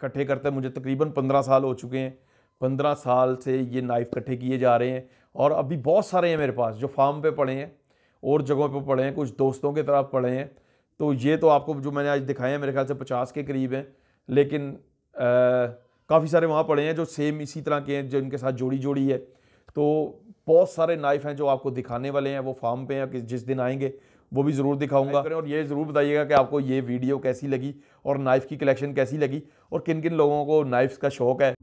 इकट्ठे करते मुझे तकरीबन पंद्रह साल हो चुके हैं। पंद्रह साल से ये नाइफ़ इकट्ठे किए जा रहे हैं और अभी बहुत सारे हैं मेरे पास जो फार्म पे पड़े हैं और जगहों पे पड़े हैं, कुछ दोस्तों की तरफ़ पड़े हैं। तो ये तो आपको जो मैंने आज दिखाए हैं, मेरे ख्याल से पचास के करीब हैं। लेकिन काफ़ी सारे वहाँ पड़े हैं जो सेम इसी तरह के हैं, जो इनके साथ जोड़ी जोड़ी है। तो बहुत सारे नाइफ़ हैं जो आपको दिखाने वाले हैं, वो फार्म पे हैं जिस दिन आएँगे। वो भी ज़रूर दिखाऊँगा। और ये ज़रूर बताइएगा कि आपको ये वीडियो कैसी लगी और नाइफ़ की कलेक्शन कैसी लगी और किन किन लोगों को नाइफ का शौक़ है।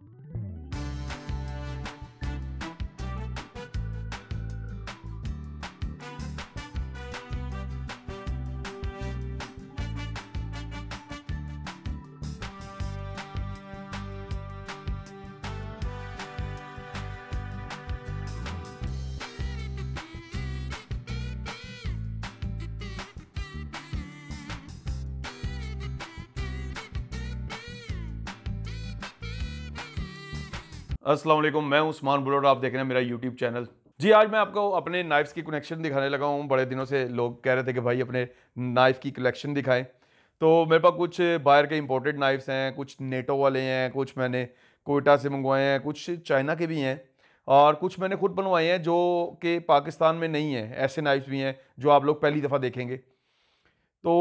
असलम मैं उस्मान बुलोड आप देख रहे हैं मेरा यूट्यूब चैनल जी, आज मैं आपको अपने नाइफ्स की कनेक्शन दिखाने लगा हूँ। बड़े दिनों से लोग कह रहे थे कि भाई अपने नाइफ़ की कलेक्शन दिखाएँ। तो मेरे पास कुछ बाहर के इंपोर्टेड नाइफ्स हैं, कुछ नेटो वाले हैं, कुछ मैंने कोयटा से मंगवाए हैं, कुछ चाइना के भी हैं और कुछ मैंने खुद बनवाए हैं जो कि पाकिस्तान में नहीं है। ऐसे नाइफ्स भी हैं जो आप लोग पहली दफ़ा देखेंगे। तो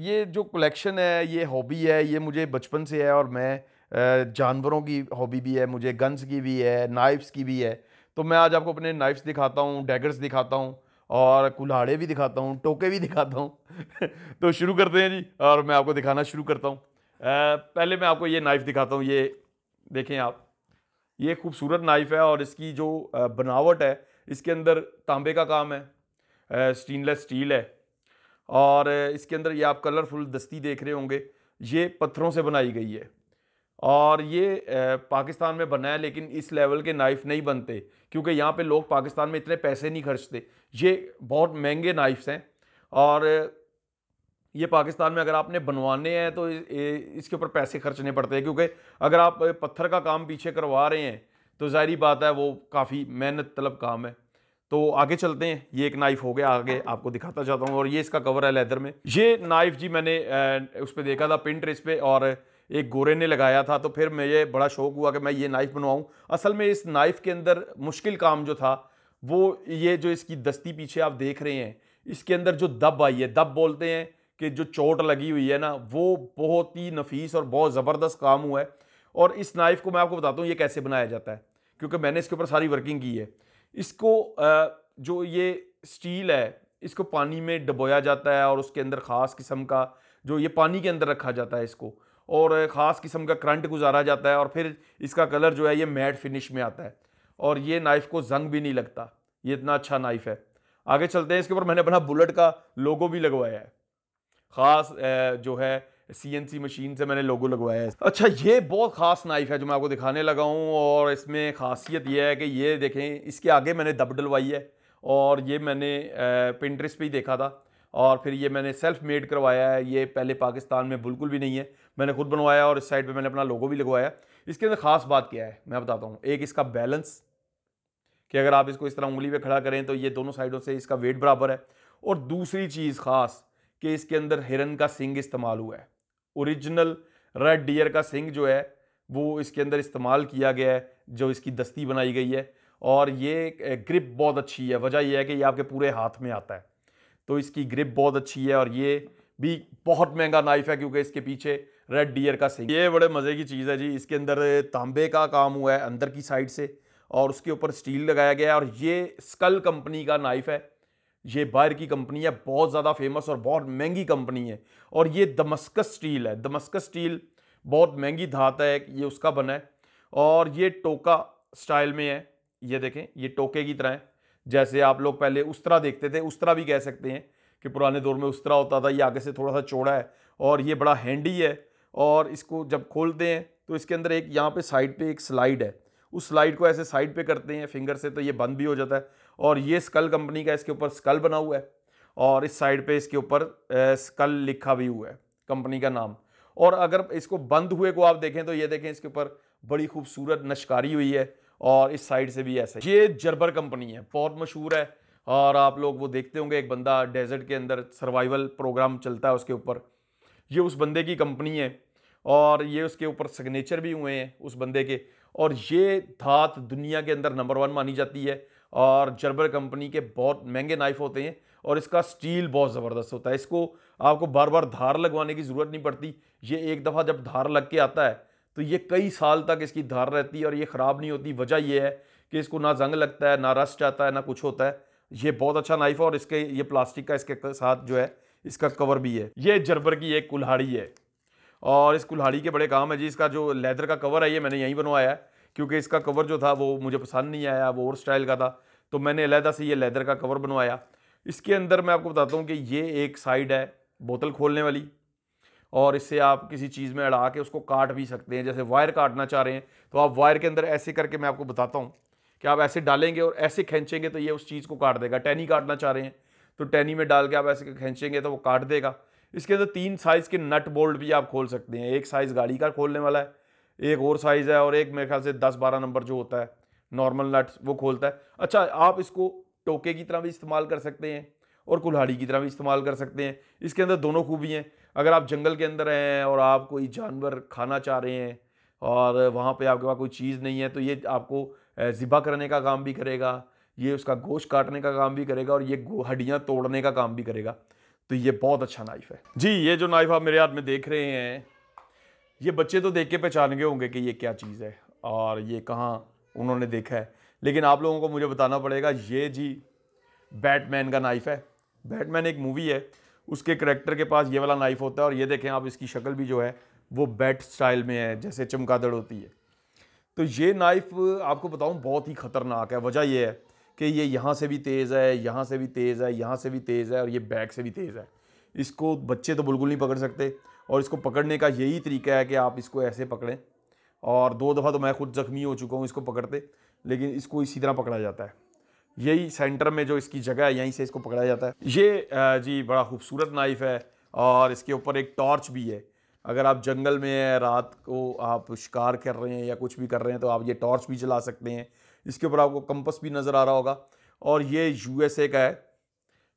ये जो कलेक्शन है, ये हॉबी है, ये मुझे बचपन से है और मैं जानवरों की हॉबी भी है, मुझे गन्स की भी है, नाइफ्स की भी है। तो मैं आज आपको अपने नाइफ्स दिखाता हूँ, डैगर्स दिखाता हूँ और कुल्हाड़े भी दिखाता हूँ, टोके भी दिखाता हूँ। तो शुरू करते हैं जी और मैं आपको दिखाना शुरू करता हूँ। पहले मैं आपको ये नाइफ़ दिखाता हूँ, ये देखें आप। ये खूबसूरत नाइफ़ है और इसकी जो बनावट है, इसके अंदर तांबे का काम है स्टेनलेस स्टील है और इसके अंदर ये आप कलरफुल दस्ती देख रहे होंगे, ये पत्थरों से बनाई गई है। और ये पाकिस्तान में बना है, लेकिन इस लेवल के नाइफ़ नहीं बनते, क्योंकि यहाँ पे लोग पाकिस्तान में इतने पैसे नहीं खर्चते। ये बहुत महँगे नाइफ्स हैं और ये पाकिस्तान में अगर आपने बनवाने हैं तो इसके ऊपर पैसे खर्चने पड़ते हैं, क्योंकि अगर आप पत्थर का काम पीछे करवा रहे हैं तो ज़ाहरी बात है, वो काफ़ी मेहनत तलब काम है। तो आगे चलते हैं, ये एक नाइफ़ हो गया, आगे आपको दिखाता चाहता हूँ, और ये इसका कवर है लेदर में। ये नाइफ़ जी मैंने उस पर देखा था पिन ट्रेस पे, और एक गोरे ने लगाया था तो फिर मुझे बड़ा शौक हुआ कि मैं ये नाइफ़ बनवाऊँ। असल में इस नाइफ़ के अंदर मुश्किल काम जो था, वो ये जो इसकी दस्ती पीछे आप देख रहे हैं, इसके अंदर जो दब आई है, दब बोलते हैं कि जो चोट लगी हुई है ना, वो बहुत ही नफीस और बहुत ज़बरदस्त काम हुआ है। और इस नाइफ़ को मैं आपको बताता हूँ, ये कैसे बनाया जाता है, क्योंकि मैंने इसके ऊपर सारी वर्किंग की है। इसको जो ये स्टील है, इसको पानी में डबोया जाता है और उसके अंदर ख़ास किस्म का जो ये पानी के अंदर रखा जाता है इसको। और ख़ास किस्म का करंट गुजारा जाता है और फिर इसका कलर जो है ये मैट फिनिश में आता है। और ये नाइफ़ को जंग भी नहीं लगता। ये इतना अच्छा नाइफ़ है। आगे चलते हैं। इसके ऊपर मैंने अपना बुलेट का लोगो भी लगवाया है। ख़ास जो है सीएनसी मशीन से मैंने लोगो लगवाया है। अच्छा ये बहुत ख़ास नाइफ़ है जो मैं आपको दिखाने लगा हूँ। और इसमें खासियत ये है कि ये देखें, इसके आगे मैंने दब डलवाई है। और ये मैंने पिंट्रेस पे ही देखा था। और फिर ये मैंने सेल्फ मेड करवाया है। ये पहले पाकिस्तान में बिल्कुल भी नहीं है। मैंने खुद बनवाया और इस साइड पे मैंने अपना लोगो भी लगवाया। इसके अंदर ख़ास बात क्या है? मैं बताता हूँ। एक इसका बैलेंस कि अगर आप इसको इस तरह उंगली पे खड़ा करें तो ये दोनों साइडों से इसका वेट बराबर है। और दूसरी चीज़ ख़ास कि इसके अंदर हिरन का सिंग इस्तेमाल हुआ है। ओरिजिनल रेड डियर का सिंग जो है, वो इसके अंदर इस्तेमाल किया गया है, जो इसकी दस्ती बनाई गई है। और ये ग्रिप बहुत अच्छी है। वजह यह है कि ये आपके पूरे हाथ में आता है। तो इसकी ग्रिप बहुत अच्छी है और ये भी बहुत महँगा नाइफ है क्योंकि इसके पीछे रेड डियर का सिंग ये बड़े मज़े की चीज़ है जी। इसके अंदर तांबे का काम हुआ है अंदर की साइड से और उसके ऊपर स्टील लगाया गया है और ये स्कल कंपनी का नाइफ है। ये बाहर की कंपनी है, बहुत ज़्यादा फ़ेमस और बहुत महँगी कंपनी है। और ये दमस्कस स्टील है। दमस्कस स्टील बहुत महँगी धात है, ये उसका बना है। और ये टोका स्टाइल में है। ये देखें, ये टोके की तरह है। जैसे आप लोग पहले उस्तरा देखते थे, उस्तरा भी कह सकते हैं कि पुराने दौर में उस्तरा होता था, ये आगे से थोड़ा सा चौड़ा है और ये बड़ा हैंडी है। और इसको जब खोलते हैं तो इसके अंदर एक यहाँ पे साइड पे एक स्लाइड है। उस स्लाइड को ऐसे साइड पे करते हैं फिंगर से तो ये बंद भी हो जाता है। और ये स्कल कंपनी का इसके ऊपर स्कल बना हुआ है और इस साइड पे इसके ऊपर स्कल लिखा भी हुआ है कंपनी का नाम। और अगर इसको बंद हुए को आप देखें तो ये देखें इसके ऊपर बड़ी खूबसूरत नशकारी हुई है और इस साइड से भी ऐसा ये जर्बर कंपनी है, बहुत मशहूर है और आप लोग वो देखते होंगे, एक बंदा डेजर्ट के अंदर सर्वाइवल प्रोग्राम चलता है उसके ऊपर। ये उस बंदे की कंपनी है और ये उसके ऊपर सिग्नेचर भी हुए हैं उस बंदे के। और ये धात दुनिया के अंदर नंबर वन मानी जाती है और जर्बर कंपनी के बहुत महँगे नाइफ होते हैं और इसका स्टील बहुत ज़बरदस्त होता है। इसको आपको बार बार धार लगवाने की ज़रूरत नहीं पड़ती। ये एक दफ़ा जब धार लग के आता है तो ये कई साल तक इसकी धार रहती है और ये ख़राब नहीं होती। वजह यह है कि इसको ना जंग लगता है, ना रस्ट आता है, ना कुछ होता है। ये बहुत अच्छा नाइफ है और इसके, ये प्लास्टिक का इसके साथ जो है इसका कवर भी है। ये जरबर की एक कुल्हाड़ी है। और इस कुल्हाड़ी के बड़े काम है जी, इसका जो लेदर का कवर है, ये मैंने यहीं बनवाया है, क्योंकि इसका कवर जो था वो मुझे पसंद नहीं आया, वो और स्टाइल का था। तो मैंने अलहदा से ये लेदर का कवर बनवाया। इसके अंदर मैं आपको बताता हूँ कि ये एक साइड है बोतल खोलने वाली। और इससे आप किसी चीज़ में अड़ा के उसको काट भी सकते हैं, जैसे वायर काटना चाह रहे हैं। तो आप वायर के अंदर ऐसे करके मैं आपको बताता हूँ कि आप ऐसे डालेंगे और ऐसे खींचेंगे तो ये उस चीज़ को काट देगा। टैनी काटना चाह रहे हैं। तो टैनी में डाल के आप ऐसे खींचेंगे तो वो काट देगा। इसके अंदर तीन साइज़ के नट बोल्ट भी आप खोल सकते हैं। एक साइज़ गाड़ी का खोलने वाला है, एक और साइज़ है और एक मेरे ख्याल से दस बारह नंबर जो होता है नॉर्मल नट वो खोलता है। अच्छा आप इसको टोके की तरह भी इस्तेमाल कर सकते हैं और कुल्हाड़ी की तरह भी इस्तेमाल कर सकते हैं। इसके अंदर दोनों खूबी हैं। अगर आप जंगल के अंदर हैं और आप कोई जानवर खाना चाह रहे हैं और वहाँ पे आपके पास कोई चीज़ नहीं है तो ये आपको ज़िबा करने का काम भी करेगा। ये उसका गोश्त काटने का काम भी करेगा और ये हड्डियाँ तोड़ने का काम भी करेगा। तो ये बहुत अच्छा नाइफ है। जी, ये जो नाइफ आप मेरे हाथ में देख रहे हैं, ये बच्चे तो देख के पहचान गए होंगे कि ये क्या चीज़ है और ये कहाँ उन्होंने देखा है। लेकिन आप लोगों को मुझे बताना पड़ेगा, ये जी बैटमैन का नाइफ है। बैटमैन एक मूवी है। उसके करेक्टर के पास ये वाला नाइफ होता है और ये देखें आप, इसकी शक्ल भी जो है, वो बैट स्टाइल में है, जैसे चमकादड़ होती है। तो ये नाइफ आपको बताऊँ, बहुत ही ख़तरनाक है। वजह यह है कि ये यहाँ से भी तेज़ है, यहाँ से भी तेज़ है, यहाँ से भी तेज़ है और ये बैक से भी तेज़ है। इसको बच्चे तो बिल्कुल नहीं पकड़ सकते और इसको पकड़ने का यही तरीका है कि आप इसको ऐसे पकड़ें और दो दफ़ा तो मैं खुद ज़ख्मी हो चुका हूँ इसको पकड़ते, लेकिन इसको इसी तरह पकड़ा जाता है। यही सेंटर में जो इसकी जगह है, यहीं से इसको पकड़ा जाता है। ये जी, बड़ा खूबसूरत नाइफ़ है और इसके ऊपर एक टॉर्च भी है। अगर आप जंगल में रात को आप शिकार कर रहे हैं या कुछ भी कर रहे हैं तो आप ये टॉर्च भी चला सकते हैं। इसके ऊपर आपको कंपस भी नज़र आ रहा होगा। और ये यूएसए का है।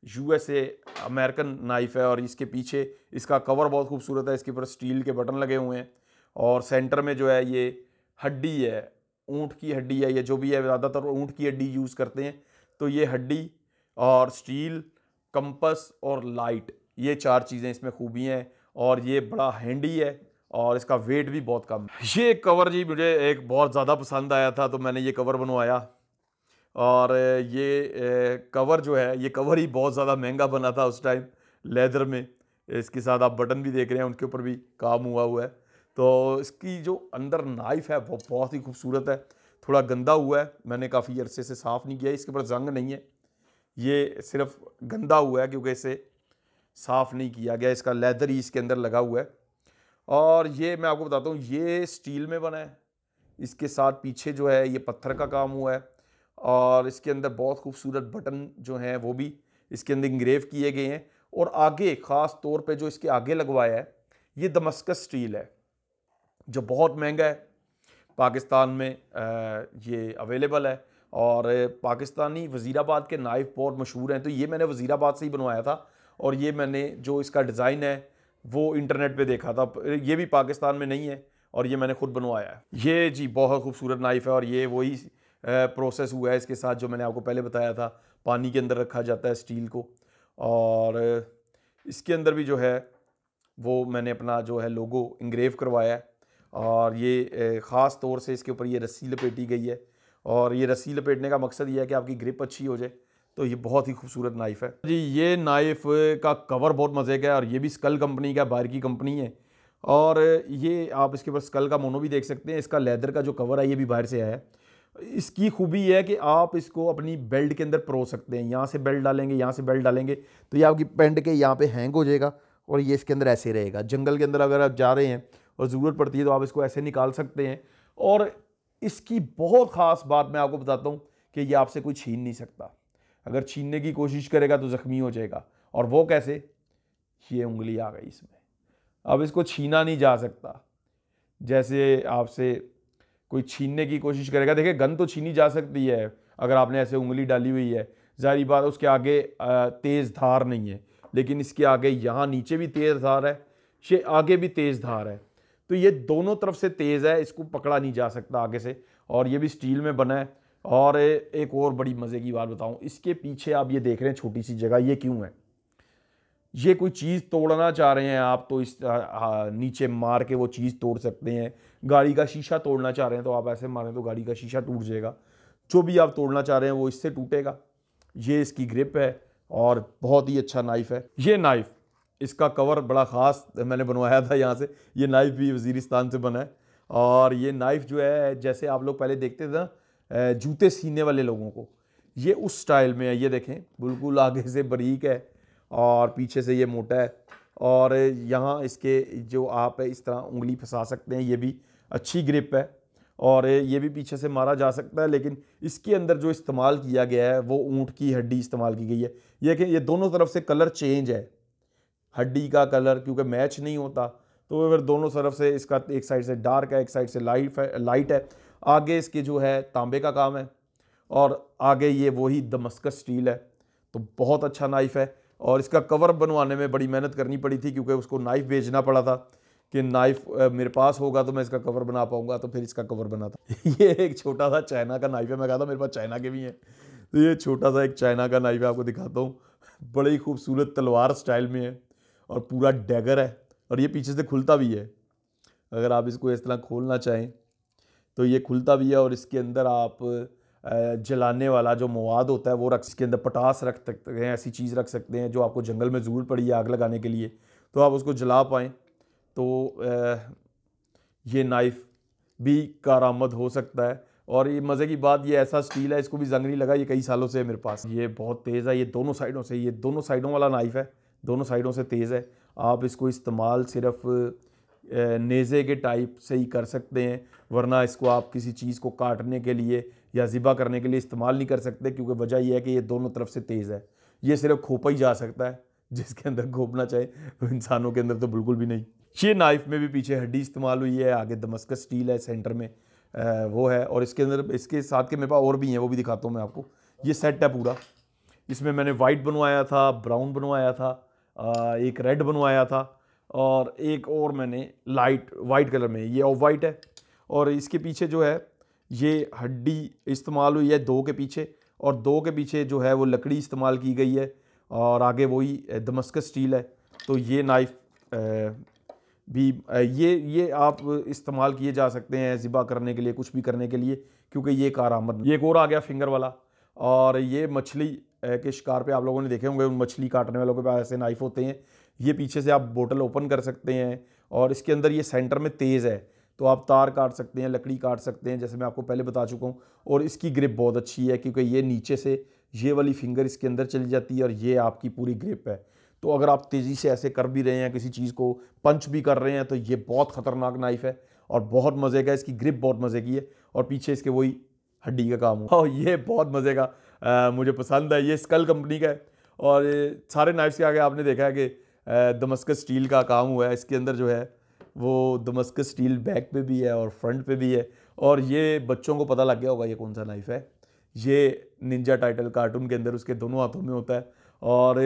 यूएसए अमेरिकन नाइफ है और इसके पीछे इसका कवर बहुत खूबसूरत है। इसके ऊपर स्टील के बटन लगे हुए हैं और सेंटर में जो है ये हड्डी है, ऊँट की हड्डी है, ये जो भी है ज़्यादातर ऊँट की हड्डी यूज़ करते हैं। तो ये हड्डी और स्टील, कंपस और लाइट, ये चार चीज़ें इसमें खूबी हैं और ये बड़ा हैंडी है। और इसका वेट भी बहुत कम ये कवर जी मुझे एक बहुत ज़्यादा पसंद आया था तो मैंने ये कवर बनवाया। और ये कवर जो है, ये कवर ही बहुत ज़्यादा महँगा बना था उस टाइम लेदर में। इसके साथ आप बटन भी देख रहे हैं, उनके ऊपर भी काम हुआ हुआ है। तो इसकी जो अंदर नाइफ है, वो बहुत ही खूबसूरत है। थोड़ा गंदा हुआ है, मैंने काफ़ी अरसे से साफ़ नहीं किया, इसके ऊपर जंग नहीं है। ये सिर्फ़ गंदा हुआ है, क्योंकि इसे साफ़ नहीं किया गया, इसका लेदर ही इसके अंदर लगा हुआ है। और ये मैं आपको बताता हूँ, ये स्टील में बना है। इसके साथ पीछे जो है, ये पत्थर का काम हुआ है और इसके अंदर बहुत खूबसूरत बटन जो हैं, वो भी इसके अंदर इंग्रेव किए गए हैं और आगे ख़ास तौर पे जो इसके आगे लगवाया है, ये दमस्कस स्टील है, जो बहुत महँगा है। पाकिस्तान में ये अवेलेबल है और पाकिस्तानी वज़ीराबाद के नाइफ बहुत मशहूर हैं। तो ये मैंने वज़ीराबाद से ही बनवाया था और ये मैंने जो इसका डिज़ाइन है वो इंटरनेट पे देखा था। ये भी पाकिस्तान में नहीं है और ये मैंने खुद बनवाया है। ये जी, बहुत खूबसूरत नाइफ है और ये वही प्रोसेस हुआ है इसके साथ जो मैंने आपको पहले बताया था। पानी के अंदर रखा जाता है स्टील को और इसके अंदर भी जो है, वो मैंने अपना जो है लोगो इंग्रेव करवाया है और ये ख़ास तौर से इसके ऊपर ये रस्सी लपेटी गई है। और ये रस्सी लपेटने का मकसद ये है कि आपकी ग्रिप अच्छी हो जाए। तो ये बहुत ही खूबसूरत नाइफ़ है। जी, ये नाइफ़ का कवर बहुत मज़े का है और ये भी स्कल कंपनी का, बाहर की कंपनी है। और ये आप इसके ऊपर स्कल का मोनो भी देख सकते हैं, इसका लेदर का जो कवर है, ये भी बाहर से आया है। इसकी खूबी है कि आप इसको अपनी बेल्ट के अंदर परो सकते हैं। यहाँ से बेल्ट डालेंगे, यहाँ से बेल्ट डालेंगे तो ये आपकी पेंट के यहाँ पे हैंग हो जाएगा और ये इसके अंदर ऐसे रहेगा। जंगल के अंदर अगर आप जा रहे हैं और ज़रूरत पड़ती है तो आप इसको ऐसे निकाल सकते हैं। और इसकी बहुत ख़ास बात मैं आपको बताता हूँ कि ये आपसे कोई छीन नहीं सकता। अगर छीनने की कोशिश करेगा तो ज़ख्मी हो जाएगा। और वो कैसे? ये उंगली आ गई इसमें। अब इसको छीना नहीं जा सकता। जैसे आपसे कोई छीनने की कोशिश करेगा। देखिए, गन तो छीनी जा सकती है, अगर आपने ऐसे उंगली डाली हुई है। जारी बात उसके आगे तेज़ धार नहीं है। लेकिन इसके आगे, यहाँ नीचे भी तेज़ धार है ये आगे भी तेज़ धार है। तो ये दोनों तरफ़ से तेज़ है, इसको पकड़ा नहीं जा सकता आगे से। और ये भी स्टील में बना है। और एक और बड़ी मज़े की बात बताऊँ, इसके पीछे आप ये देख रहे हैं छोटी सी जगह, ये क्यों है? ये कोई चीज़ तोड़ना चाह रहे हैं आप तो इस नीचे मार के वो चीज़ तोड़ सकते हैं। गाड़ी का शीशा तोड़ना चाह रहे हैं तो आप ऐसे मारें तो गाड़ी का शीशा टूट जाएगा। जो भी आप तोड़ना चाह रहे हैं, वो इससे टूटेगा। ये इसकी ग्रिप है और बहुत ही अच्छा नाइफ है। ये नाइफ इसका कवर बड़ा ख़ास मैंने बनवाया था यहाँ से, ये नाइफ भी वजीरिस्तान से बना है। और ये नाइफ जो है, जैसे आप लोग पहले देखते थे ना जूते सीने वाले लोगों को। ये उस स्टाइल में है, ये देखें, बिल्कुल आगे से बारीक है और पीछे से ये मोटा है और यहाँ इसके जो आप इस तरह उंगली फंसा सकते हैं, ये भी अच्छी ग्रिप है और ये भी पीछे से मारा जा सकता है, लेकिन इसके अंदर जो इस्तेमाल किया गया है, वो ऊँट की हड्डी इस्तेमाल की गई है। ये कि ये दोनों तरफ़ से कलर चेंज है। हड्डी का कलर क्योंकि मैच नहीं होता तो अगर दोनों तरफ़ से इसका एक साइड से डार्क है, एक साइड से लाइट है लाइट है। आगे इसके जो है तांबे का काम है और आगे ये वही दमस्कस स्टील है। तो बहुत अच्छा नाइफ़ है और इसका कवर बनवाने में बड़ी मेहनत करनी पड़ी थी क्योंकि उसको नाइफ़ बेचना पड़ा था कि नाइफ मेरे पास होगा तो मैं इसका कवर बना पाऊँगा तो फिर इसका कवर बना था। ये एक छोटा सा चाइना का नाइफ है, मैं कहा था मेरे पास चाइना के भी हैं। तो ये छोटा सा एक चाइना का नाइफ आपको दिखाता हूँ। बड़ी खूबसूरत तलवार स्टाइल में है और पूरा डैगर है और ये पीछे से खुलता भी है। अगर आप इसको इस तरह खोलना चाहें तो ये खुलता भी है और इसके अंदर आप जलाने वाला जो मवाद होता है वो रख, इसके अंदर पटास रख सकते हैं, ऐसी चीज़ रख सकते हैं जो आपको जंगल में ज़रूरत पड़ी है आग लगाने के लिए। तो आप उसको जला पाएँ तो ये नाइफ़ भी कारामद हो सकता है। और ये मज़े की बात, ये ऐसा स्टील है, इसको भी जंग नहीं लगा, ये कई सालों से है मेरे पास। ये बहुत तेज़ है, ये दोनों साइडों से, ये दोनों साइडों वाला नाइफ़ है, दोनों साइडों से तेज़ है। आप इसको इस्तेमाल सिर्फ़ नेज़े के टाइप से ही कर सकते हैं वरना इसको आप किसी चीज़ को काटने के लिए या ज़िबा करने के लिए इस्तेमाल नहीं कर सकते क्योंकि वजह यह है कि ये दोनों तरफ़ से तेज़ है। ये सिर्फ़ खोपा ही जा सकता है जिसके अंदर खोपना चाहे तो इंसानों के अंदर तो बिल्कुल भी नहीं। ये नाइफ में भी पीछे हड्डी इस्तेमाल हुई है आगे दमस्कस स्टील है सेंटर में आ, वो है और इसके अंदर इसके साथ के मेरे पास और भी हैं वो भी दिखाता हूँ मैं आपको। ये सेट है पूरा। इसमें मैंने वाइट बनवाया था ब्राउन बनवाया था एक रेड बनवाया था और एक और मैंने लाइट वाइट कलर में, ये ऑफ़ वाइट है। और इसके पीछे जो है, ये हड्डी इस्तेमाल हुई है दो के पीछे, और दो के पीछे जो है वो लकड़ी इस्तेमाल की गई है, और आगे वही दमस्कस स्टील है। तो ये नाइफ भी ये ये आप इस्तेमाल किए जा सकते हैं ज़िबा करने के लिए, कुछ भी करने के लिए, क्योंकि ये कारामद ये एक और आ गया फिंगर वाला, और ये मछली के शिकार पे आप लोगों ने देखे होंगे, उन मछली काटने वालों के पास ऐसे नाइफ होते हैं ये पीछे से आप बोतल ओपन कर सकते हैं और इसके अंदर ये सेंटर में तेज़ है तो आप तार काट सकते हैं लकड़ी काट सकते हैं जैसे मैं आपको पहले बता चुका हूँ। और इसकी ग्रिप बहुत अच्छी है क्योंकि ये नीचे से ये वाली फिंगर इसके अंदर चली जाती है और ये आपकी पूरी ग्रिप है। तो अगर आप तेज़ी से ऐसे कर भी रहे हैं किसी चीज़ को पंच भी कर रहे हैं तो ये बहुत ख़तरनाक नाइफ है और बहुत मज़े का इसकी ग्रिप बहुत मज़े की है और पीछे इसके वही हड्डी का काम हो और ये बहुत मज़े का आ, मुझे पसंद है ये स्कल कंपनी का है और सारे नाइफ्स के आगे आपने देखा है कि दमस्कस स्टील का काम हुआ है। इसके अंदर जो है, वो दमस्कस स्टील बैक पे भी है और फ्रंट पे भी है। और ये बच्चों को पता लग गया होगा ये कौन सा नाइफ है। ये निंजा टाइटल कार्टून के अंदर उसके दोनों हाथों में होता है। और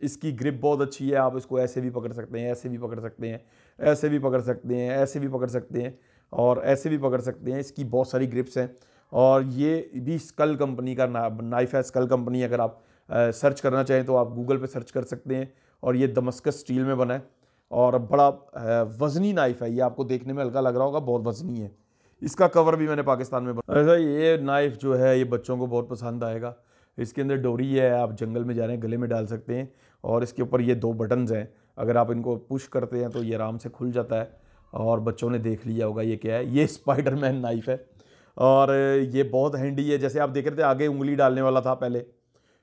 इसकी ग्रिप बहुत अच्छी है। आप इसको ऐसे भी पकड़ सकते हैं, ऐसे भी पकड़ सकते हैं, ऐसे भी पकड़ सकते हैं, ऐसे भी पकड़ सकते हैं और ऐसे भी पकड़ सकते हैं। इसकी बहुत सारी ग्रिप्स हैं। और ये भी स्कल कंपनी का ना नाइफ है। स्कल कंपनी अगर आप सर्च करना चाहें तो आप गूगल पे सर्च कर सकते हैं। और ये दमस्कस स्टील में बना है। और बड़ा वज़नी नाइफ है। ये आपको देखने में हल्का लग रहा होगा, बहुत वज़नी है। इसका कवर भी मैंने पाकिस्तान में बना ऐसा ये नाइफ जो है, ये बच्चों को बहुत पसंद आएगा। इसके अंदर डोरी है, आप जंगल में जा रहे हैं, गले में डाल सकते हैं। और इसके ऊपर ये दो बटन्स हैं। अगर आप इनको पुश करते हैं तो ये आराम से खुल जाता है। और बच्चों ने देख लिया होगा ये क्या है। ये स्पाइडरमैन नाइफ है। और ये बहुत हैंडी है। जैसे आप देख रहे थे, आगे उंगली डालने वाला था पहले।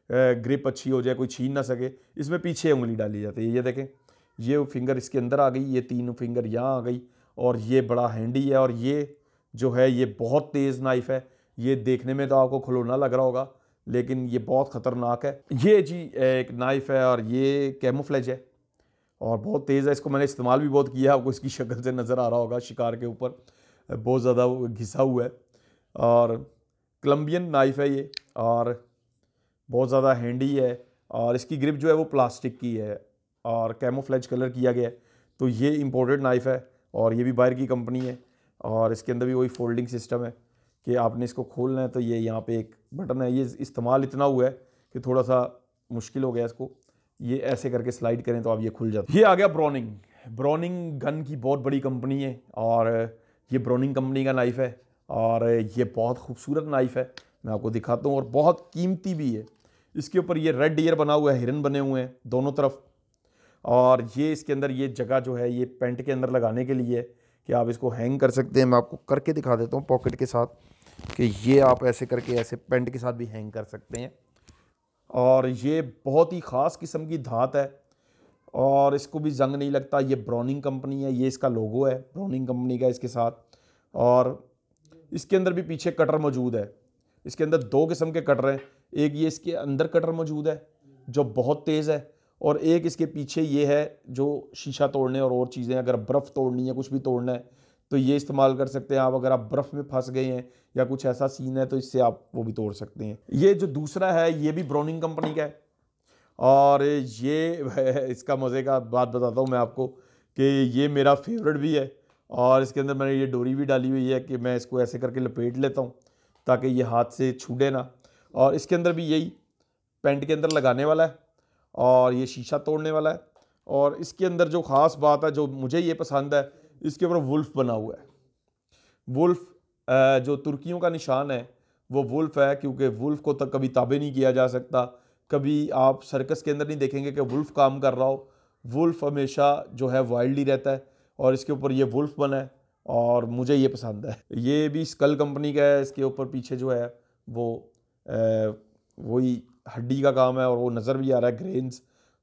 ग्रिप अच्छी हो जाए, कोई छीन ना सके, इसमें पीछे उंगली डाली जाती है। ये देखें, ये फिंगर इसके अंदर आ गई, ये तीन फिंगर यहाँ आ गई और ये बड़ा हैंडी है और ये जो है, ये बहुत तेज़ नाइफ है। ये देखने में तो आपको खिलौना लग रहा होगा, लेकिन ये बहुत ख़तरनाक है। ये जी एक नाइफ़ है और ये कैमोफ्लेज है और बहुत तेज़ है। इसको मैंने इस्तेमाल भी बहुत किया है, आपको इसकी शक्ल से नज़र आ रहा होगा, शिकार के ऊपर, बहुत ज़्यादा घिसा हुआ है और कलम्बियन नाइफ़ है ये और बहुत ज़्यादा हैंडी है और इसकी ग्रिप जो है वो प्लास्टिक की है और कैमोफ्लेज कलर किया गया है। तो ये इम्पोर्टेड नाइफ़ है और ये भी बाहर की कंपनी है और इसके अंदर भी वही फोल्डिंग सिस्टम है कि आपने इसको खोलना है तो ये यहाँ पे एक बटन है। ये इस्तेमाल इतना हुआ है कि थोड़ा सा मुश्किल हो गया इसको। ये ऐसे करके स्लाइड करें तो आप ये खुल जाता ये आ गया ब्रॉनिंग। ब्रॉनिंग गन की बहुत बड़ी कंपनी है और ये ब्रॉनिंग कंपनी का नाइफ़ है और ये बहुत खूबसूरत नाइफ़ है। मैं आपको दिखाता हूँ, और बहुत कीमती भी है। इसके ऊपर ये रेड डियर बना हुआ है, हिरन बने हुए हैं, दोनों तरफ़। और ये इसके अंदर ये जगह जो है, ये पेंट के अंदर लगाने के लिए कि आप इसको हैंग कर सकते हैं। मैं आपको करके दिखा देता हूँ पॉकेट के साथ कि ये आप ऐसे करके, ऐसे पेंट के साथ भी हैंग कर सकते हैं। और ये बहुत ही ख़ास किस्म की धात है, और इसको भी जंग नहीं लगता। ये ब्राउनिंग कंपनी है, ये इसका लोगो है ब्राउनिंग कंपनी का इसके साथ। और इसके अंदर भी पीछे कटर मौजूद है। इसके अंदर दो किस्म के कटर हैं। एक ये इसके अंदर कटर मौजूद है, जो बहुत तेज़ है, और एक इसके पीछे ये है, जो शीशा तोड़ने और और चीज़ें, अगर बर्फ़ तोड़नी है, कुछ भी तोड़ना है तो ये इस्तेमाल कर सकते हैं आप। अगर आप बर्फ़ में फंस गए हैं या कुछ ऐसा सीन है तो इससे आप वो भी तोड़ सकते हैं। ये जो दूसरा है, ये भी ब्राउनिंग कंपनी का है, और ये इसका मज़े का बात बताता हूँ मैं आपको कि ये मेरा फेवरेट भी है, और इसके अंदर मैंने ये डोरी भी डाली हुई है कि मैं इसको ऐसे करके लपेट लेता हूँ। ताकि ये हाथ से छूटे ना। और इसके अंदर भी यही पेंट के अंदर लगाने वाला है और ये शीशा तोड़ने वाला है। और इसके अंदर जो ख़ास बात है, जो मुझे ये पसंद है, इसके ऊपर वुल्फ बना हुआ है। वुल्फ जो तुर्कियों का निशान है, वो वुल्फ है क्योंकि वुल्फ को तक कभी ताबे नहीं किया जा सकता। कभी आप सर्कस के अंदर नहीं देखेंगे कि वुल्फ काम कर रहा हो। वुल्फ हमेशा जो है वाइल्ड ही रहता है और इसके ऊपर ये वुल्फ बना है। और मुझे ये पसंद है। ये भी स्कल कंपनी का है, इसके ऊपर पीछे जो है, वो वही हड्डी का काम है और वो नज़र भी आ रहा है ग्रेन्स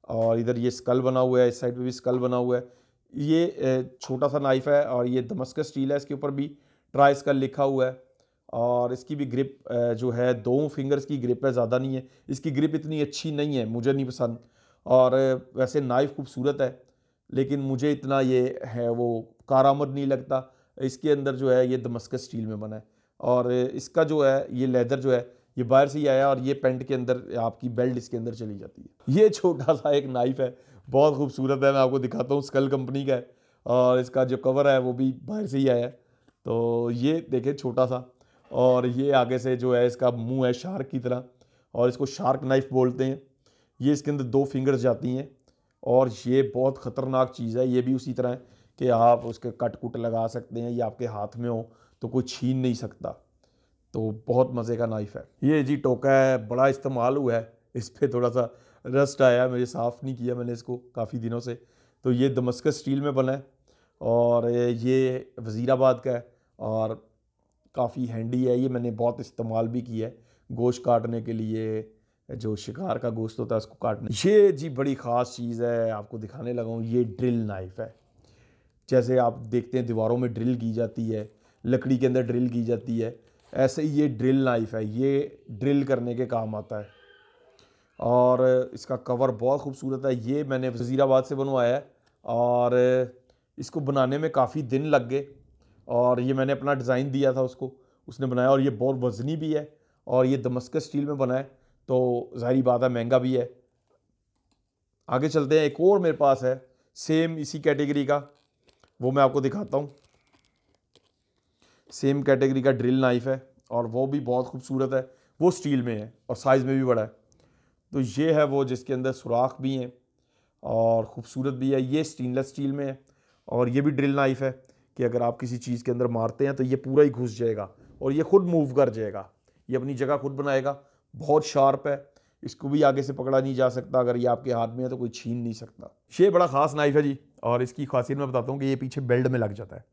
और इधर ये स्कल बना हुआ है, इस साइड पे भी स्कल बना हुआ है। ये छोटा सा नाइफ है और ये दमस्कस स्टील है, इसके ऊपर भी ट्राई स्कल लिखा हुआ है। और इसकी भी ग्रिप जो है, दो फिंगर्स की ग्रिप है, ज़्यादा नहीं है। इसकी ग्रिप इतनी अच्छी नहीं है, मुझे नहीं पसंद। और वैसे नाइफ खूबसूरत है, लेकिन मुझे इतना ये है, वो कारामद नहीं लगता। इसके अंदर जो है, ये दमस्कस स्टील में बना है। और इसका जो है, ये लेदर जो है, ये बाहर से ही आया और ये पेंट के अंदर, आपकी बेल्ट इसके अंदर चली जाती है। ये छोटा सा एक नाइफ है, बहुत खूबसूरत है, मैं आपको दिखाता हूँ, स्कल कंपनी का है। और इसका जो कवर है, वो भी बाहर से ही आया है। तो ये देखें, छोटा सा। और ये आगे से जो है, इसका मुँह है शार्क की तरह। और इसको शार्क नाइफ बोलते हैं। ये इसके अंदर दो फिंगर्स जाती हैं। और ये बहुत ख़तरनाक चीज़ है, ये भी उसी तरह है। कि आप उसके कट कुट लगा सकते हैं, या आपके हाथ में हो तो कोई छीन नहीं सकता। तो बहुत मज़े का नाइफ़ है। ये जी टोका है, बड़ा इस्तेमाल हुआ है। इस पर थोड़ा सा रस्ट आया मुझे साफ़ नहीं किया मैंने इसको काफ़ी दिनों से। तो ये दमस्कस स्टील में बना है और ये वज़ीराबाद का है और काफ़ी हैंडी है। ये मैंने बहुत इस्तेमाल भी किया है गोश्त काटने के लिए। जो शिकार का गोश्त होता है, उसको काटने। ये जी बड़ी ख़ास चीज़ है, आपको दिखाने लगा हूँ, ये ड्रिल नाइफ़ है। जैसे आप देखते हैं दीवारों में ड्रिल की जाती है, लकड़ी के अंदर ड्रिल की जाती है, ऐसे ही ये ड्रिल नाइफ़ है, ये ड्रिल करने के काम आता है। और इसका कवर बहुत खूबसूरत है, ये मैंने वज़ीराबाद से बनवाया है और इसको बनाने में काफ़ी दिन लग गए और ये मैंने अपना डिज़ाइन दिया था उसको, उसने बनाया और ये बहुत वज़नी भी है और ये दमस्कस स्टील में बना है तो ज़ाहरी बात है महँगा भी है। आगे चलते हैं, एक और मेरे पास है, सेम इसी कैटेगरी का वो मैं आपको दिखाता हूँ। सेम कैटेगरी का ड्रिल नाइफ है और वो भी बहुत खूबसूरत है। वो स्टील में है और साइज़ में भी बड़ा है। तो ये है वो जिसके अंदर सुराख भी हैं और ख़ूबसूरत भी है। ये स्टेनलेस स्टील में है और ये भी ड्रिल नाइफ है कि अगर आप किसी चीज़ के अंदर मारते हैं तो ये पूरा ही घुस जाएगा और ये खुद मूव कर जाएगा। ये अपनी जगह खुद बनाएगा। बहुत शार्प है। इसको भी आगे से पकड़ा नहीं जा सकता। अगर ये आपके हाथ में है तो कोई छीन नहीं सकता। ये बड़ा ख़ास नाइफ है जी। और इसकी खासियत मैं बताता हूँ कि ये पीछे बेल्ट में लग जाता है।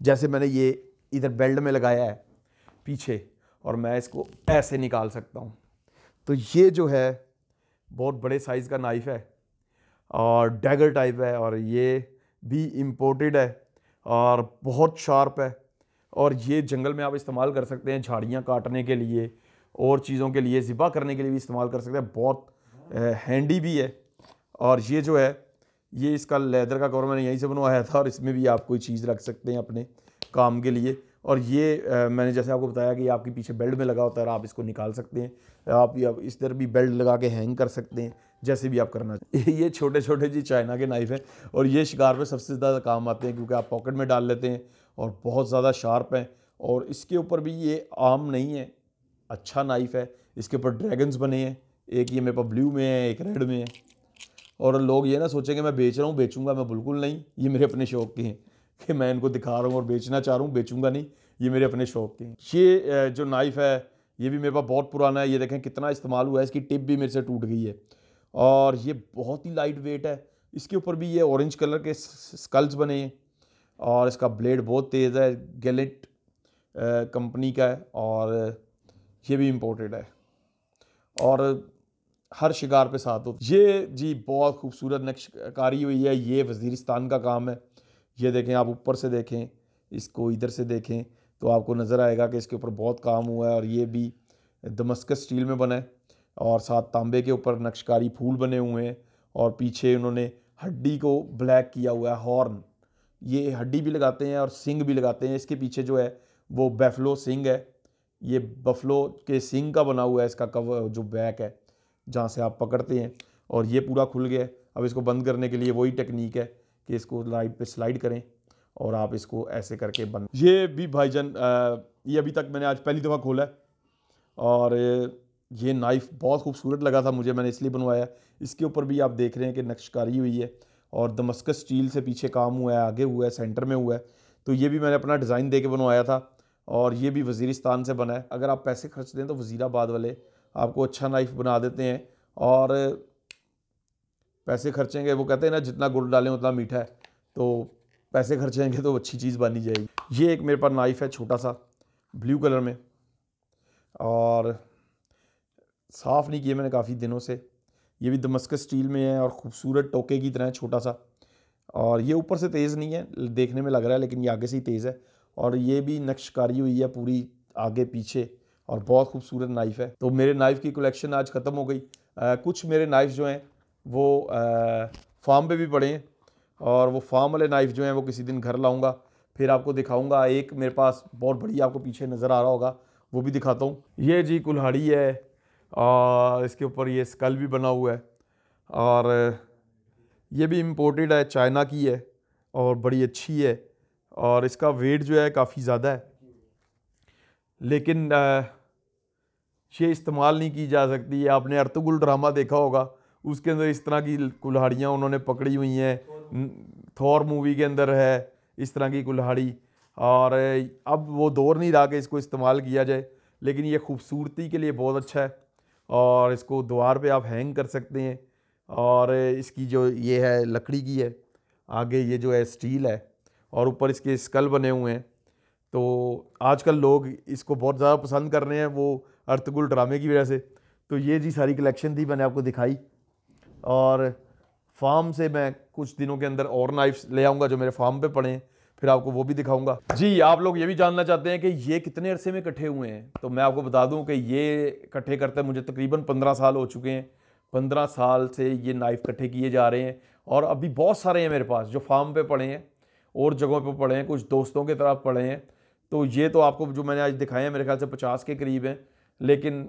जैसे मैंने ये इधर बेल्ट में लगाया है पीछे और मैं इसको ऐसे निकाल सकता हूँ। तो ये जो है, बहुत बड़े साइज़ का नाइफ़ है और डैगर टाइप है और ये भी इम्पोर्टेड है और बहुत शार्प है और ये जंगल में आप इस्तेमाल कर सकते हैं झाड़ियाँ काटने के लिए और चीज़ों के लिए, ज़िबा करने के लिए भी इस्तेमाल कर सकते हैं। बहुत हैंडी भी है और ये जो है ये इसका लेदर का कवर मैंने यहीं से बनवाया था और इसमें भी आप कोई चीज़ रख सकते हैं अपने काम के लिए। और ये आ, मैंने जैसे आपको बताया कि आपके पीछे बेल्ट में लगा होता है आप इसको निकाल सकते हैं। आप इस तरह भी बेल्ट लगा के हैंग कर सकते हैं जैसे भी आप करना ये छोटे छोटे जी चाइना के नाइफ़ हैं और ये शिकार पे सबसे ज़्यादा काम आते हैं क्योंकि आप पॉकेट में डाल लेते हैं और बहुत ज़्यादा शार्प हैं। और इसके ऊपर भी ये आम नहीं है अच्छा नाइफ़ है। इसके ऊपर ड्रैगन्स बने हैं एक ये मेरे पास ब्लू में है एक रेड में है। और लोग ये ना सोचेंगे मैं बेच रहा हूँ, बेचूँगा मैं बिल्कुल नहीं। ये मेरे अपने शौक के हैं कि मैं इनको दिखा रहा हूँ और बेचना चाह रहा हूँ, बेचूँगा नहीं। ये मेरे अपने शौक के हैं। ये जो नाइफ़ है, ये भी मेरे पास बहुत पुराना है। ये देखें कितना इस्तेमाल हुआ है, इसकी टिप भी मेरे से टूट गई है। और ये बहुत ही लाइट वेट है। इसके ऊपर भी ये ऑरेंज कलर के स्कल्स बने हैं और इसका ब्लेड बहुत तेज़ है, गैलेट कंपनी का है और ये भी इम्पोर्टेड है। और हर शिकार पे साथ हो। ये जी बहुत खूबसूरत नक्शकारी हुई है, ये वज़ीरिस्तान का काम है। ये देखें, आप ऊपर से देखें, इसको इधर से देखें तो आपको नज़र आएगा कि इसके ऊपर बहुत काम हुआ है और ये भी दमस्कस स्टील में बना है और साथ तांबे के ऊपर नक्शकारी फूल बने हुए हैं और पीछे उन्होंने हड्डी को ब्लैक किया हुआ है, हॉर्न। ये हड्डी भी लगाते हैं और सिंग भी लगाते हैं। इसके पीछे जो है, वो बेफलो सिंग है। ये बफलो के सिंग का बना हुआ है, इसका कवर जो बैक है। जहाँ से आप पकड़ते हैं। और ये पूरा खुल गया अब इसको बंद करने के लिए वही टेक्निक है कि इसको लाइट पे स्लाइड करें और आप इसको ऐसे करके बंद ये भी भाईजान ये अभी तक मैंने आज पहली दफ़ा खोला है। और ये नाइफ़ बहुत खूबसूरत लगा था मुझे, मैंने इसलिए बनवाया। इसके ऊपर भी आप देख रहे हैं कि नक्शकारी हुई है और दमस्कस स्टील से पीछे काम हुआ है, आगे हुआ है, सेंटर में हुआ है। तो ये भी मैंने अपना डिज़ाइन दे के बनवाया था और ये भी वज़ीरिस्तान से बना है। अगर आप पैसे खर्च दें तो वज़ीराबाद वाले आपको अच्छा नाइफ़ बना देते हैं और पैसे खर्चेंगे। वो कहते हैं ना, जितना गुड़ डालें उतना मीठा है। तो पैसे खर्चेंगे तो अच्छी चीज़ बनी जाएगी। ये एक मेरे पास नाइफ़ है छोटा सा ब्लू कलर में। और साफ़ नहीं किया मैंने काफ़ी दिनों से। ये भी दमस्कस स्टील में है और ख़ूबसूरत टोके की तरह है, छोटा सा। और ये ऊपर से तेज़ नहीं है, देखने में लग रहा है, लेकिन ये आगे से ही तेज़ है। और ये भी नक्शकारी हुई है पूरी आगे पीछे। और बहुत खूबसूरत नाइफ़ है। तो मेरे नाइफ़ की कलेक्शन आज ख़त्म हो गई। आ, कुछ मेरे नाइफ़ जो हैं वो फार्म पे भी पड़े हैं और वो फार्म वाले नाइफ़ जो हैं वो किसी दिन घर लाऊँगा। फिर आपको दिखाऊँगा। एक मेरे पास बहुत बढ़िया आपको पीछे नज़र आ रहा होगा वो भी दिखाता हूँ। ये जी कुल्हाड़ी है और इसके ऊपर ये स्कल भी बना हुआ है और ये भी इम्पोर्टेड है चाइना की है और बड़ी अच्छी है और इसका वेट जो है काफ़ी ज़्यादा है। लेकिन ये इस्तेमाल नहीं की जा सकती। है आपने अर्तुगुल ड्रामा देखा होगा। उसके अंदर इस तरह की कुल्हाड़ियाँ उन्होंने पकड़ी हुई हैं। थौर मूवी के अंदर है इस तरह की कुल्हाड़ी। और अब वो दौर नहीं रहा कि इसको इस्तेमाल किया जाए, लेकिन ये खूबसूरती के लिए बहुत अच्छा है। और इसको द्वार पे आप हैंग कर सकते हैं। और, इसकी जो ये है, लकड़ी की है, आगे ये जो है स्टील है, और ऊपर इसके स्कल बने हुए हैं। तो आजकल लोग इसको बहुत ज़्यादा पसंद कर रहे हैं। वो अर्थगुल ड्रामे की वजह से। तो ये जी सारी कलेक्शन थी, मैंने आपको दिखाई। और फार्म से मैं कुछ दिनों के अंदर और नाइफ्स ले आऊँगा जो मेरे फार्म पे पड़े हैं। फिर आपको वो भी दिखाऊँगा। जी, आप लोग ये भी जानना चाहते हैं कि ये कितने अरसे में इकट्ठे हुए हैं? तो मैं आपको बता दूँ कि ये इकट्ठे करते मुझे तकरीबन पंद्रह साल हो चुके हैं। पंद्रह साल से ये नाइफ इकट्ठे किए जा रहे हैं। और अभी बहुत सारे हैं मेरे पास जो फार्म पे पड़े हैं और जगहों पे पड़े हैं। कुछ दोस्तों के तरफ़ पड़े हैं। तो ये तो आपको जो मैंने आज दिखाए हैं, मेरे ख्याल से पचास के करीब हैं। लेकिन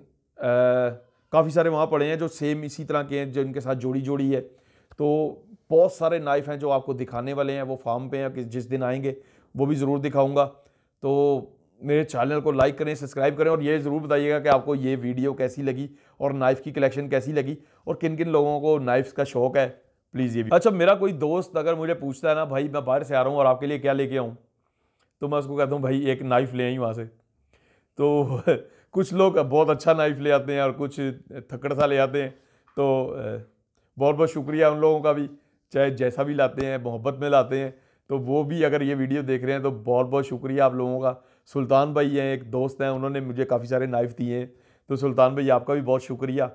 काफ़ी सारे वहाँ पड़े हैं जो सेम इसी तरह के हैं, जो इनके साथ जोड़ी जोड़ी है। तो बहुत सारे नाइफ हैं जो आपको दिखाने वाले हैं, वो फार्म पे हैं जिस दिन आएँगे, वो भी ज़रूर दिखाऊँगा। तो मेरे चैनल को लाइक करें सब्सक्राइब करें और ये ज़रूर बताइएगा कि आपको ये वीडियो कैसी लगी और नाइफ़ की कलेक्शन कैसी लगी और किन किन लोगों को नाइफ़ का शौक है। प्लीज़ ये भी। अच्छा मेरा कोई दोस्त अगर मुझे पूछता है ना, भाई, मैं बाहर से आ रहा हूँ और आपके लिए क्या लेके आऊँ? तो मैं उसको कहता हूँ, भाई, एक नाइफ़ ले आई वहाँ से। तो कुछ लोग बहुत अच्छा नाइफ़ ले आते हैं और कुछ थकड़ सा ले आते हैं। तो बहुत बहुत शुक्रिया उन लोगों का भी। चाहे जैसा भी लाते हैं, मोहब्बत में लाते हैं तो वो भी अगर ये वीडियो देख रहे हैं तो बहुत बहुत शुक्रिया आप लोगों का। सुल्तान भाई हैं, एक दोस्त हैं, उन्होंने मुझे काफ़ी सारे नाइफ़ दिए हैं। तो सुल्तान भाई, आपका भी बहुत शुक्रिया।